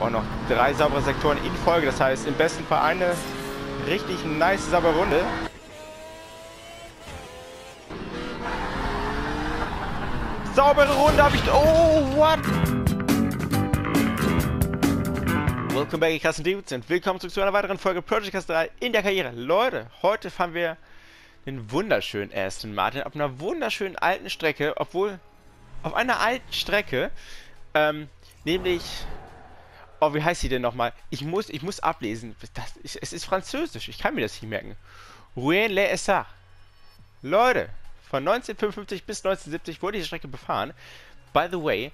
auch noch drei saubere Sektoren in Folge. Das heißt, im besten Fall eine richtig nice, saubere Runde. Saubere Runde habe ich... Oh, what? Welcome back, krassen Dudes und willkommen zurück zu einer weiteren Folge Project Cast 3 in der Karriere. Leute, heute fahren wir den wunderschönen Aston Martin auf einer wunderschönen alten Strecke, obwohl auf einer alten Strecke, ähm, nämlich Oh, wie heißt sie denn nochmal? Ich muss, ich muss ablesen. Das, ich, es ist französisch. Ich kann mir das hier merken. Rouen les Essarts. Leute, von 1955 bis 1970 wurde diese Strecke befahren. By the way,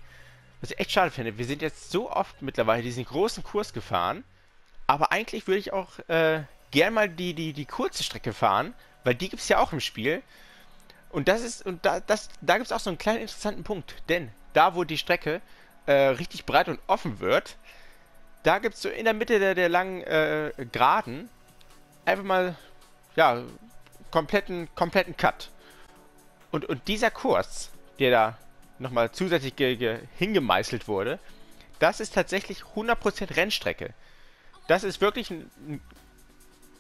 was ich echt schade finde, wir sind jetzt so oft mittlerweile diesen großen Kurs gefahren, aber eigentlich würde ich auch äh, gern mal die, die, die kurze Strecke fahren, weil die gibt es ja auch im Spiel. Und das ist, und da, das, da gibt es auch so einen kleinen interessanten Punkt, denn da, wo die Strecke äh, richtig breit und offen wird, da gibt es so in der Mitte der, der langen äh, Geraden einfach mal, ja, kompletten, kompletten Cut. Und, und dieser Kurs, der da nochmal zusätzlich hingemeißelt wurde, das ist tatsächlich 100% Rennstrecke. Das ist wirklich ein,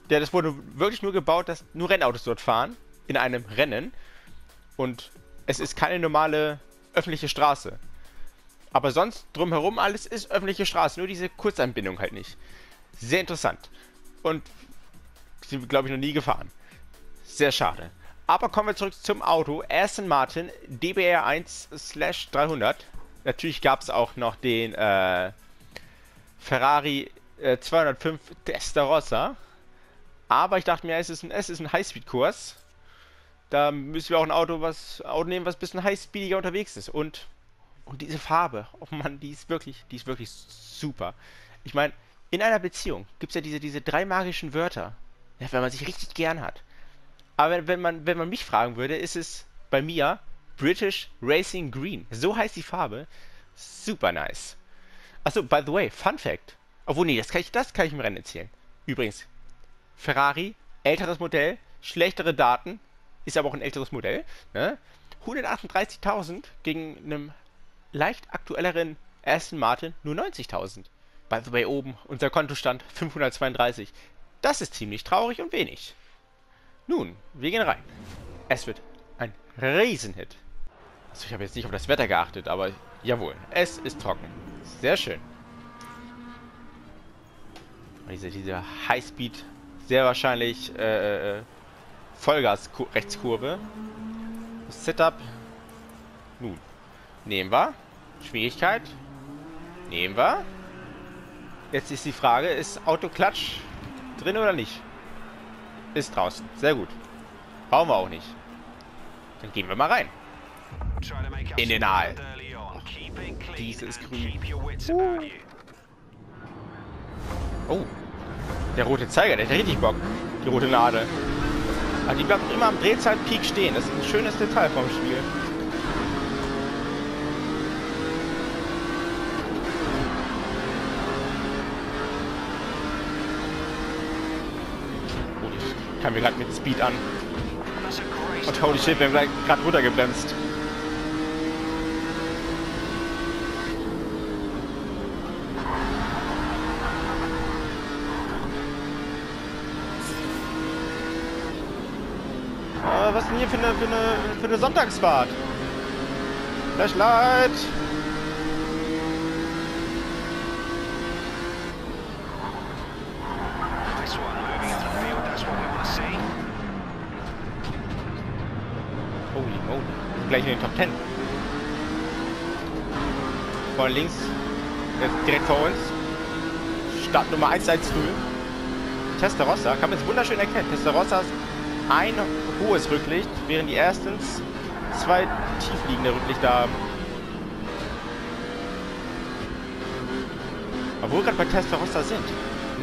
ja, das wurde wirklich nur gebaut, dass nur Rennautos dort fahren, in einem Rennen. Und es ist keine normale öffentliche Straße. Aber sonst drumherum alles ist öffentliche Straße, nur diese Kurzanbindung halt nicht. Sehr interessant. Und sind, glaube ich, noch nie gefahren. Sehr schade. Aber kommen wir zurück zum Auto. Aston Martin DBR1 300. Natürlich gab es auch noch den äh, Ferrari äh, 205 Testarossa. Aber ich dachte mir, es ist ein, es ist ein Highspeed-Kurs. Da müssen wir auch ein Auto, was, Auto nehmen, was ein bisschen highspeediger unterwegs ist. Und und diese Farbe, oh Mann, die ist wirklich, die ist wirklich super. Ich meine, in einer Beziehung gibt es ja diese, diese drei magischen Wörter, ja, wenn man sich richtig gern hat. Aber wenn, wenn, man, wenn man mich fragen würde, ist es bei mir British Racing Green. So heißt die Farbe. Super nice. Achso, by the way, Fun Fact. Obwohl, nee, das kann ich, das kann ich im Rennen erzählen. Übrigens, Ferrari, älteres Modell, schlechtere Daten, ist aber auch ein älteres Modell. Ne? 138.000 gegen einem leicht aktuelleren Aston Martin nur 90.000. By the way, oben unser Kontostand 532. Das ist ziemlich traurig und wenig. Nun, wir gehen rein. Es wird ein Riesenhit. Also ich habe jetzt nicht auf das Wetter geachtet, aber jawohl, es ist trocken. Sehr schön. diese, diese Highspeed, sehr wahrscheinlich äh, äh Vollgas-Rechtskurve. Setup. Nun, nehmen wir. Schwierigkeit. Nehmen wir. Jetzt ist die Frage, ist Autoklatsch drin oder nicht? Ist draußen. Sehr gut. Brauchen wir auch nicht. Dann gehen wir mal rein. In den Aal. Diese ist grün. Uh. Oh. Der rote Zeiger, der hat richtig Bock. Die rote Nadel. Aber die bleibt immer am Drehzahlpeak stehen. Das ist ein schönes Detail vom Spiel. Kam mir gerade mit Speed an. Und holy shit, wir haben gerade runtergebremst. Äh, was denn hier für eine, für eine, für eine Sonntagsfahrt? Flashlight! Gleich in den Top 10. Von links, direkt vor uns. Start Nummer 110. Testarossa, kann man es wunderschön erkennen. Testarossa ist ein hohes Rücklicht, während die erstens zwei tiefliegende Rücklichter haben. Obwohl wir gerade bei Testarossa sind.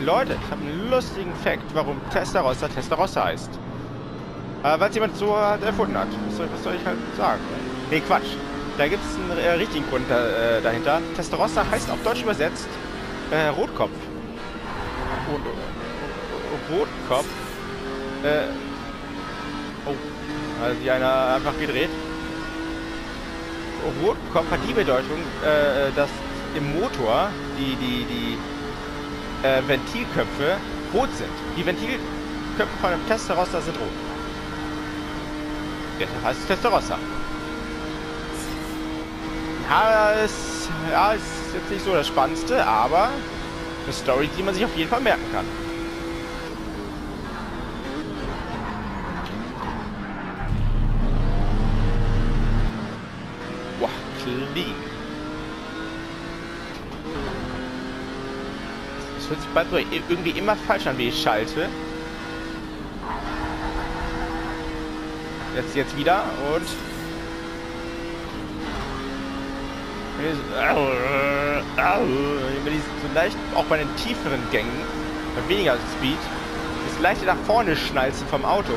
Leute, ich habe einen lustigen Fakt, warum Testarossa Testarossa heißt. Äh, Weil es jemand so halt erfunden hat. Was soll, was soll, ich halt sagen? Nee, Quatsch. Da gibt es einen äh, richtigen Grund äh, dahinter. Testarossa heißt auf Deutsch übersetzt äh, Rotkopf. Und, oh, Rotkopf. Äh, oh, also die einer einfach gedreht. Rotkopf hat die Bedeutung, äh, dass im Motor die, die, die äh, Ventilköpfe rot sind. Die Ventilköpfe von dem Testarossa sind rot. Deshalb heißt es Testarossa. Ja, ist, ja, ist jetzt nicht so das Spannendste, aber eine Story, die man sich auf jeden Fall merken kann. Boah, clean. Es hört sich bald irgendwie immer falsch an, wie ich schalte. Jetzt, jetzt wieder und so leicht, auch bei den tieferen Gängen, bei weniger Speed, das leichte nach vorne schnalzen vom Auto.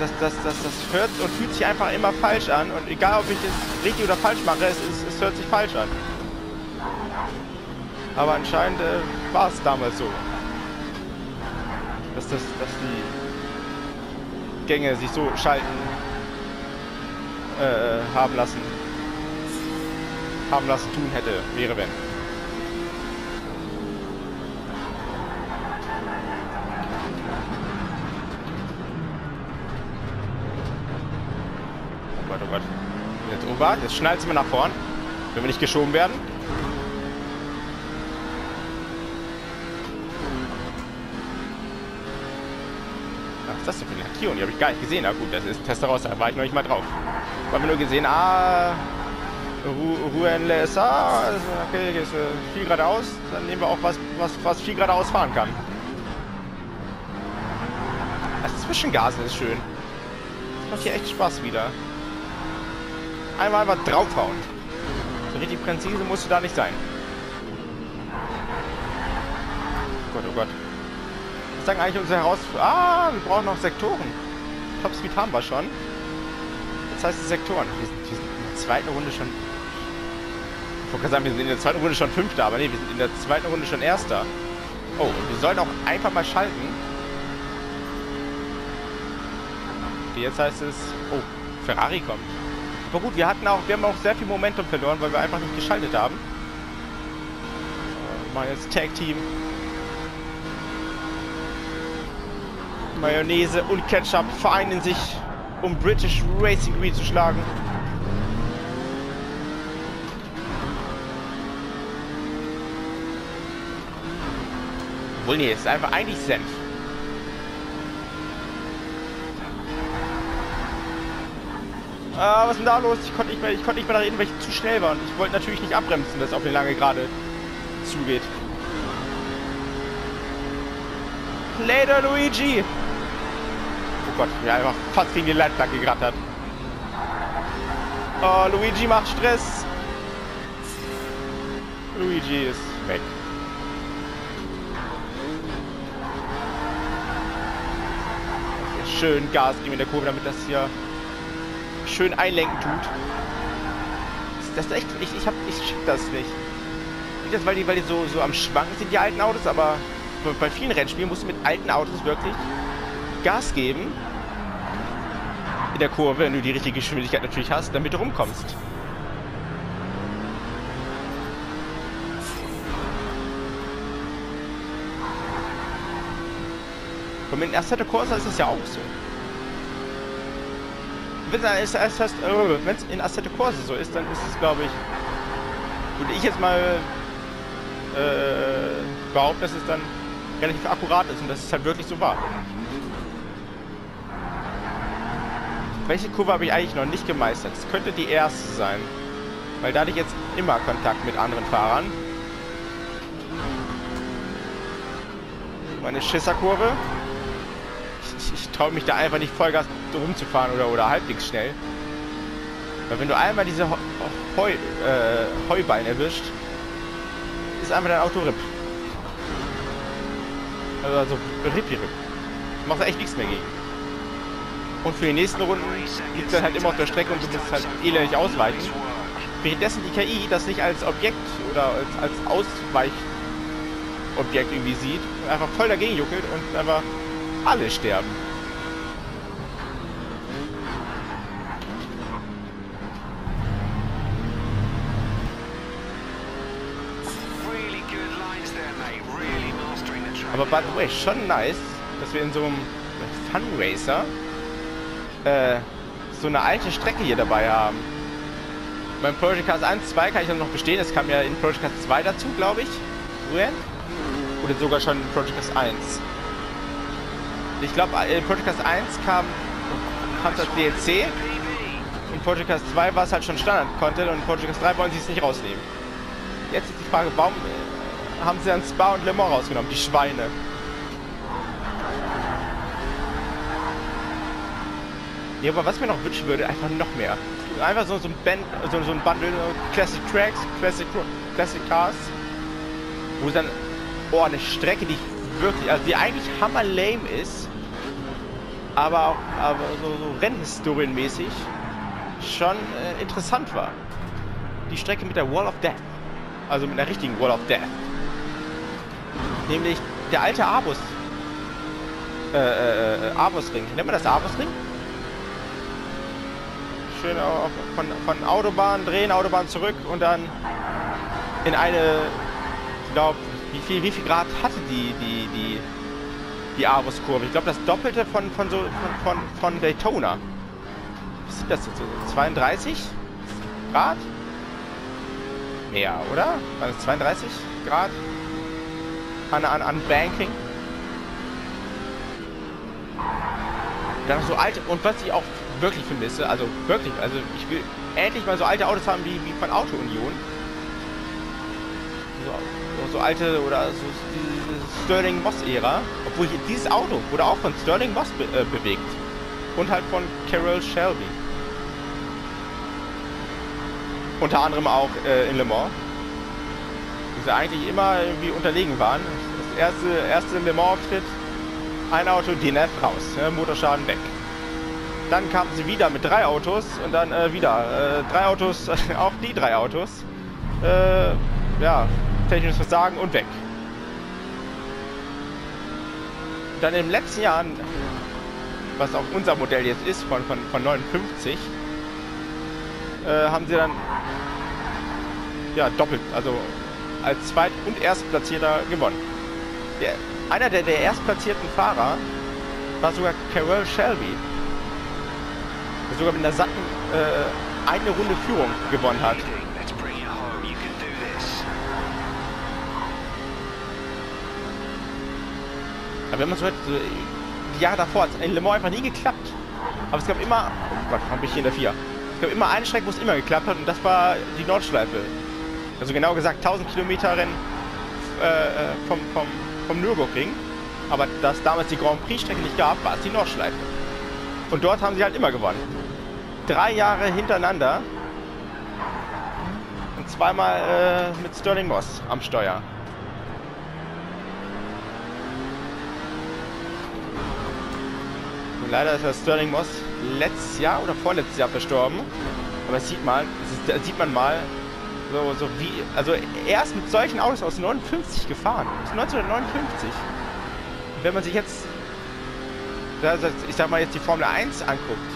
Das, das, das, das hört und fühlt sich einfach immer falsch an. Und egal, ob ich das richtig oder falsch mache, es, es, es hört sich falsch an. Aber anscheinend äh, war es damals so. Dass, das, dass die Gänge sich so schalten äh, haben lassen. Haben lassen tun hätte, wäre wenn. Oh Gott, oh Gott. Jetzt, oh Gott, jetzt schnallt es mir nach vorn. Wenn wir nicht geschoben werden. Ist das denn für eine Lackierung? Die habe ich gar nicht gesehen. Na gut, das ist raus, da war ich noch nicht mal drauf. Haben wir nur gesehen, ah, Rouen LSA, okay, ist viel geradeaus. Dann nehmen wir auch was, was, was viel geradeaus fahren kann. Das Zwischengasen ist schön. Das macht hier echt Spaß wieder. Einmal einfach draufhauen. So richtig präzise musst du da nicht sein. Oh Gott, oh Gott. Was sagen eigentlich unsere Herausforderungen? Ah, wir brauchen noch Sektoren. Top Speed haben wir schon. Das heißt, die Sektoren. Wir sind, wir sind in der zweiten Runde schon. Ich wollte sagen, wir sind in der zweiten Runde schon Fünfter, aber nee, wir sind in der zweiten Runde schon Erster. Oh, und wir sollen auch einfach mal schalten. Jetzt heißt es. Oh, Ferrari kommt. Aber gut, wir hatten auch, wir haben auch sehr viel Momentum verloren, weil wir einfach nicht geschaltet haben. So, mal jetzt Tag Team. Mayonnaise und Ketchup vereinen sich um British Racing Green zu schlagen. Obwohl, nee, ist einfach eigentlich Senf. Ah, was ist denn da los? Ich konnte nicht mehr, ich konnte nicht mehr reden, weil ich zu schnell war. Und ich wollte natürlich nicht abbremsen, dass auf eine lange Gerade zugeht. Later, Luigi! Oh Gott, ja, einfach fast gegen die Leitplanke gerattert. Oh, Luigi macht Stress. Luigi ist weg. Schön Gas geben in der Kurve, damit das hier schön einlenken tut. Das ist echt, ich, ich hab, ich schick das nicht. Nicht das, weil die, weil die so, so am Schwanken sind, die alten Autos, aber bei vielen Rennspielen musst du mit alten Autos wirklich Gas geben in der Kurve, wenn du die richtige Geschwindigkeit natürlich hast, damit du rumkommst. Und mit Assetto Corsa ist es ja auch so. Wenn es äh, in Assetto Corsa so ist, dann ist es, glaube ich, würde ich jetzt mal äh, behaupten, dass es dann relativ akkurat ist und dass es halt wirklich so war. Welche Kurve habe ich eigentlich noch nicht gemeistert? Das könnte die erste sein. Weil da hatte ich jetzt immer Kontakt mit anderen Fahrern. Meine Schisserkurve. Ich, ich, ich traue mich da einfach nicht Vollgas rumzufahren oder, oder halbwegs schnell. Weil wenn du einmal diese Heu, äh, Heuballen erwischt, ist einfach dein Auto RIP. Also, also RIP-RIP. Du machst echt nichts mehr gegen. Und für die nächsten Runden liegt es dann halt immer auf der Strecke und du musst halt elendig ausweichen. Währenddessen die KI das nicht als Objekt oder als, als Ausweichobjekt irgendwie sieht, einfach voll dagegen juckelt und einfach alle sterben. Aber by the way, schon nice, dass wir in so einem Funracer äh, so eine alte Strecke hier dabei haben. Beim Project Cars 1, 2 kann ich noch bestehen. Es kam ja in Project Cars 2 dazu, glaube ich. Oder sogar schon in Project Cars 1. Ich glaube, in äh, Project Cars 1 kam, kam das DLC. In Project Cars 2 war es halt schon Standard-Content und in Project Cars 3 wollen sie es nicht rausnehmen. Jetzt ist die Frage, warum äh, haben sie dann Spa und Le Mans rausgenommen, die Schweine? Ja, aber was mir noch wünschen würde, einfach noch mehr. Einfach so, so ein Band, so, so ein Bundle, Classic Tracks, Classic, Classic Cars, wo dann, oh, eine Strecke, die wirklich, also die eigentlich hammer lame ist, aber auch, aber so, so Rennhistorienmäßig schon äh, interessant war. Die Strecke mit der Wall of Death. Also mit einer richtigen Wall of Death. Nämlich der alte Arbus. Äh, äh, äh Arbus-Ring. Nennt man das Arbus-Ring? Schön von, von Autobahn drehen, Autobahn zurück und dann in eine, ich glaube, wie viel, wie viel Grad hatte die, die, die, die Arus-Kurve? Ich glaube, das Doppelte von, von, so, von, von, von Daytona. Was sind das jetzt so? 32 Grad? Mehr, oder? War das 32 Grad? An, an, an Banking? Dann so alte, und was ich auch wirklich vermisse. Also wirklich, also ich will endlich mal so alte Autos haben wie, wie von Auto Union. So, so alte oder so diese Sterling Moss Ära. Obwohl hier dieses Auto wurde auch von Sterling Moss be äh, bewegt. Und halt von Carol Shelby. Unter anderem auch äh, in Le Mans. Die sie eigentlich immer irgendwie unterlegen waren. Das erste, erste Le Mans-Auftritt, ein Auto, DNF raus, ne? Motorschaden weg. Dann kamen sie wieder mit drei Autos und dann äh, wieder äh, drei Autos, auch die drei Autos. Äh, ja, technisches Versagen und weg. Dann den letzten Jahren, was auch unser Modell jetzt ist, von, von, von 59, äh, haben sie dann ja, doppelt, also als Zweit- und Erstplatzierter gewonnen. Der, einer der, der erstplatzierten Fahrer war sogar Carol Shelby sogar mit einer satten äh, eine Runde Führung gewonnen hat. Aber wenn man so hört, so, die Jahre davor hat es in Le Mans einfach nie geklappt. Aber es gab immer, oh Gott, hab ich hier in der 4. Es gab immer eine Strecke, wo es immer geklappt hat und das war die Nordschleife. Also genau gesagt 1000 Kilometer Rennen äh, äh, vom, vom, vom Nürburgring. Aber da es damals die Grand Prix Strecke nicht gab, war es die Nordschleife. Und dort haben sie halt immer gewonnen. Drei Jahre hintereinander. Und zweimal äh, mit Sterling Moss am Steuer. Und leider ist der Sterling Moss letztes Jahr oder vorletztes Jahr verstorben. Aber das sieht man, das ist, sieht man mal, so, so wie, also er ist mit solchen Autos aus 59 gefahren. Aus 1959. Und wenn man sich jetzt ich sag mal jetzt die Formel 1 anguckt,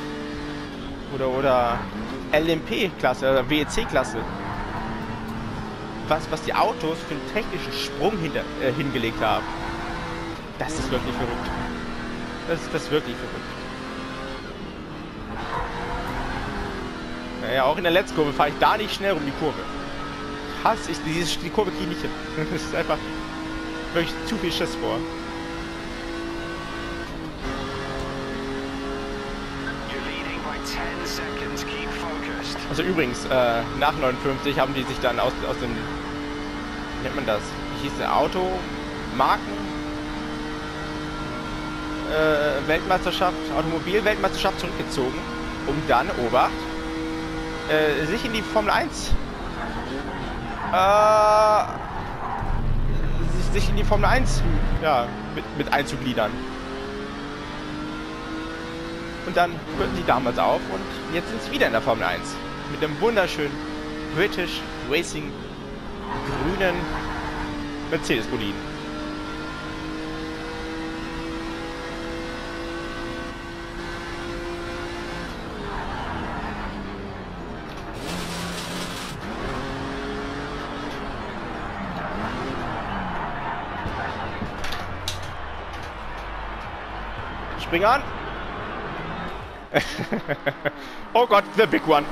oder, oder LMP-Klasse, oder WEC-Klasse, was, was die Autos für einen technischen Sprung hinter, äh, hingelegt haben, das ist wirklich verrückt. Das ist, das ist wirklich verrückt. Naja, auch in der Letztkurve fahre ich da nicht schnell um die Kurve. Hasse ich, diese, die Kurve kriege ich nicht hin. Das ist einfach wirklich zu viel Schiss vor. Also übrigens, äh, nach 59 haben die sich dann aus, aus dem, wie nennt man das, wie hieß der, Auto, Marken, äh, Weltmeisterschaft, Automobil-Weltmeisterschaft zurückgezogen, um dann, Obacht, äh, sich in die Formel 1 äh, sich, in die Formel 1 ja, mit, mit einzugliedern. Und dann hörten sie damals auf und jetzt sind sie wieder in der Formel 1 mit dem wunderschönen British Racing grünen Mercedes Bolin. Spring an! oh Gott, the big one!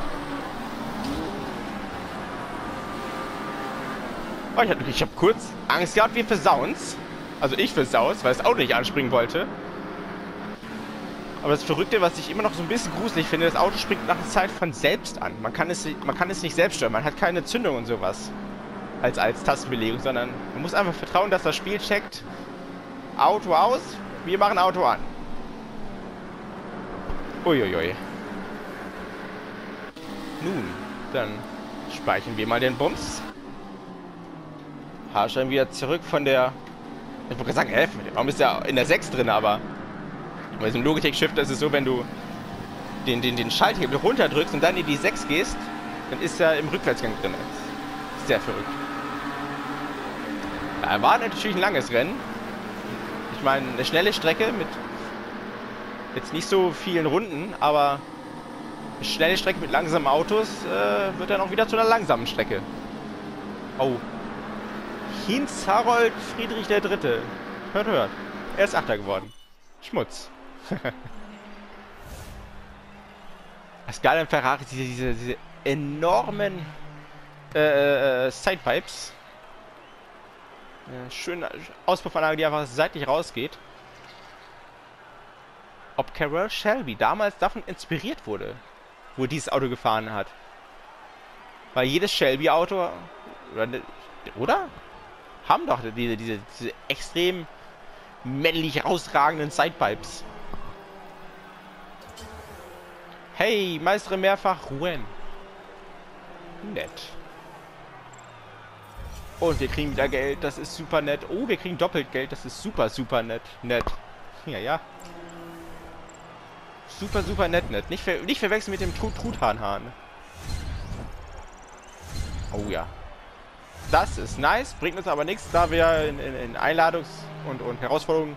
Oh, ich, habe kurz Angst gehabt, wir versauen's. Also ich versau's, weil das Auto nicht anspringen wollte. Aber das Verrückte, was ich immer noch so ein bisschen gruselig finde, das Auto springt nach einer Zeit von selbst an. Man kann es, man kann es nicht selbst steuern, man hat keine Zündung und sowas. Als, als Tastenbelegung, sondern man muss einfach vertrauen, dass das Spiel checkt. Auto aus, wir machen Auto an. Uiuiui. Nun, dann speichern wir mal den Bums. Haarschein wieder zurück von der... Ich wollte sagen, hä, warum ist der in der 6 drin, aber... Bei diesem Logitech Shifter ist es so, wenn du den, den, den Schalthebel runterdrückst und dann in die 6 gehst, dann ist er im Rückwärtsgang drin. Das ist sehr verrückt. Ja, war natürlich ein langes Rennen. Ich meine, eine schnelle Strecke mit jetzt nicht so vielen Runden, aber eine schnelle Strecke mit langsamen Autos äh, wird dann auch wieder zu einer langsamen Strecke. Oh, Hinz Harold Friedrich III. Hört, hört. Er ist Achter geworden. Schmutz. das geile an Ferrari, diese, diese, diese enormen äh, äh, Sidepipes. Äh, schöne Auspuffanlage, die einfach seitlich rausgeht. Ob Carroll Shelby damals davon inspiriert wurde, wo dieses Auto gefahren hat. Weil jedes Shelby-Auto, oder, oder? Haben doch diese, diese, diese extrem männlich rausragenden Sidepipes. Hey, Meistere mehrfach Ruen. Nett. Und wir kriegen wieder Geld, das ist super nett. Oh, wir kriegen doppelt Geld, das ist super, super nett. Nett. Ja, ja. Super, super nett, nett. Nicht, ver nicht verwechseln mit dem Truthahnhahn. Oh ja. Das ist nice, bringt uns aber nichts, da wir in, in, in Einladungs- und, und Herausforderungen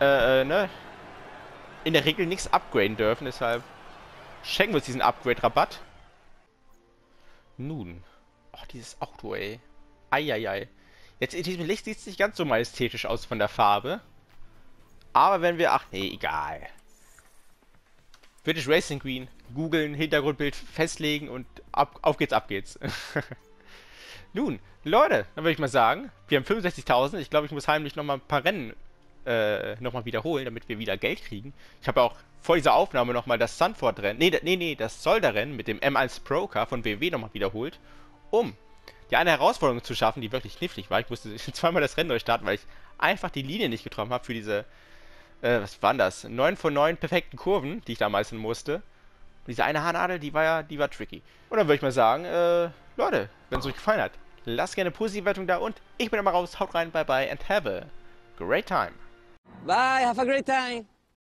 äh, äh, ne, in der Regel nichts upgraden dürfen. Deshalb schenken wir uns diesen Upgrade-Rabatt. Nun. Oh, dieses Auto, ey. Eieiei. Jetzt in diesem Licht sieht es nicht ganz so majestätisch aus von der Farbe. Aber wenn wir... Ach, nee, egal. British Racing Green. Googeln, Hintergrundbild festlegen und ab, auf geht's, ab geht's. Nun, Leute, dann würde ich mal sagen, wir haben 65.000. Ich glaube, ich muss heimlich nochmal ein paar Rennen äh, nochmal wiederholen, damit wir wieder Geld kriegen. Ich habe auch vor dieser Aufnahme nochmal das Sunford-Rennen, nee, nee, nee, das Solder-Rennen mit dem M1 Pro Car von WW nochmal wiederholt, um die eine Herausforderung zu schaffen, die wirklich knifflig war. Ich musste zweimal das Rennen durchstarten, weil ich einfach die Linie nicht getroffen habe für diese, äh, was waren das? 9 von 9 perfekten Kurven, die ich da meistern musste. Und diese eine Haarnadel, die war ja, die war tricky. Und dann würde ich mal sagen, äh, Leute, wenn es euch gefallen hat, lasst gerne eine positive Wertung da und ich bin immer raus. Haut rein, bye bye and have a great time. Bye, have a great time.